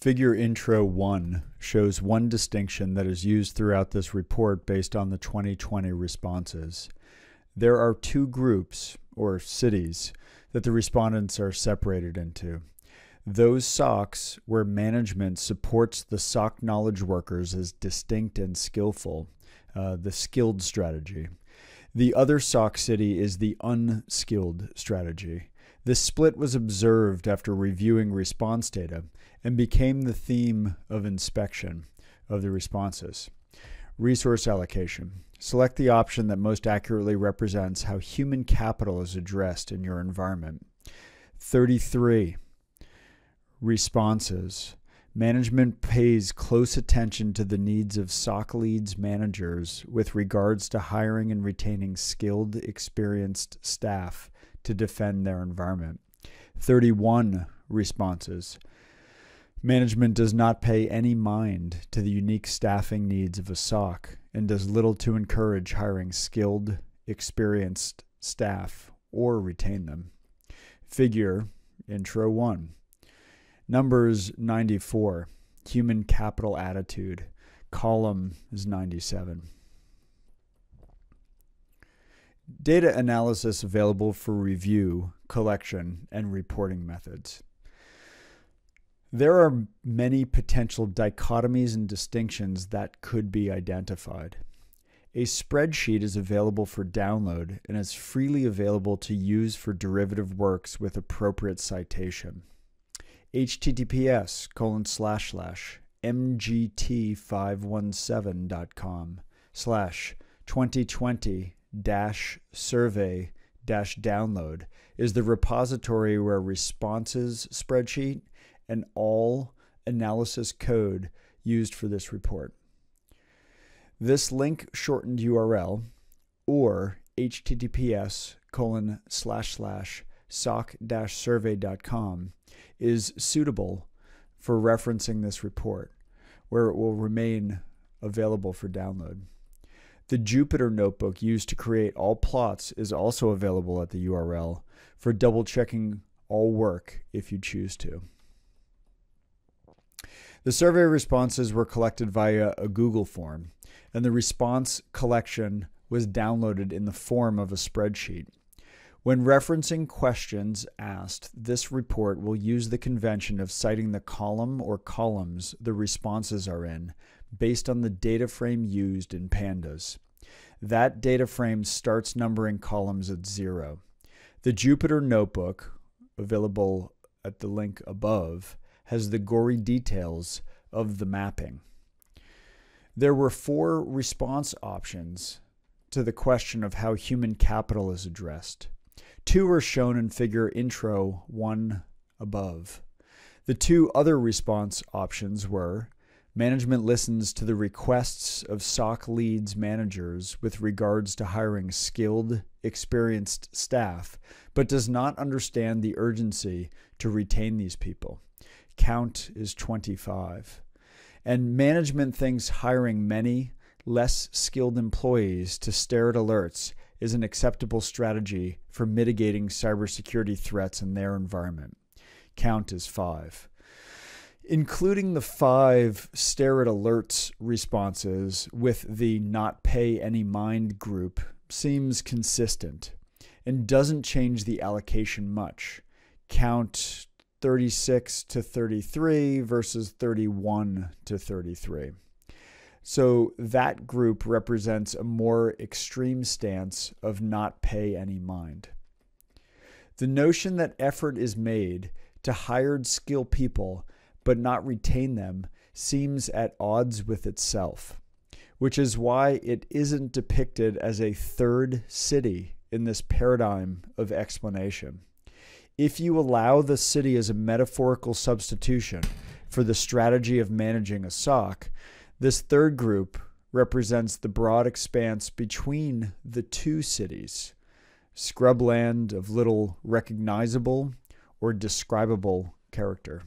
Figure Intro 1 shows one distinction that is used throughout this report based on the 2020 responses. There are two groups, or cities, that the respondents are separated into. Those SOCs where management supports the SOC knowledge workers as distinct and skillful, uh, the skilled strategy. The other SOC city is the unskilled strategy. This split was observed after reviewing response data and became the theme of inspection of the responses. Resource allocation. Select the option that most accurately represents how human capital is addressed in your environment. 33. Responses. Management pays close attention to the needs of SOC leads managers with regards to hiring and retaining skilled, experienced staff to defend their environment. 31 responses. Management does not pay any mind to the unique staffing needs of a SOC and does little to encourage hiring skilled, experienced staff or retain them. Figure Intro 1. Numbers 94. Human capital attitude. Column is 97. Data analysis available for review, collection, and reporting methods. There are many potential dichotomies and distinctions that could be identified. A spreadsheet is available for download and is freely available to use for derivative works with appropriate citation. Https colon slash slash mgt517.com slash 2020 dash survey dash download is the repository where responses spreadsheet and all analysis code used for this report. This link shortened URL or https colon slash slash soc survey.com is suitable for referencing this report, where it will remain available for download. The Jupyter notebook used to create all plots is also available at the URL for double checking all work if you choose to. The survey responses were collected via a Google form, and the response collection was downloaded in the form of a spreadsheet. When referencing questions asked, this report will use the convention of citing the column or columns the responses are in based on the data frame used in Pandas. That data frame starts numbering columns at zero. The Jupyter Notebook, available at the link above, has the gory details of the mapping. There were four response options to the question of how human capital is addressed. Two are shown in figure intro 1 above. The two other response options were management listens to the requests of SOC leads managers with regards to hiring skilled, experienced staff, but does not understand the urgency to retain these people count is 25. And management thinks hiring many less skilled employees to stare at alerts is an acceptable strategy for mitigating cybersecurity threats in their environment. Count is 5. Including the five stare at alerts responses with the not pay any mind group seems consistent and doesn't change the allocation much. Count 36 to 33 versus 31 to 33. So that group represents a more extreme stance of not pay any mind. The notion that effort is made to hired skill people but not retain them seems at odds with itself, which is why it isn't depicted as a third city in this paradigm of explanation if you allow the city as a metaphorical substitution for the strategy of managing a SOC, this third group represents the broad expanse between the two cities, scrubland of little recognizable or describable character.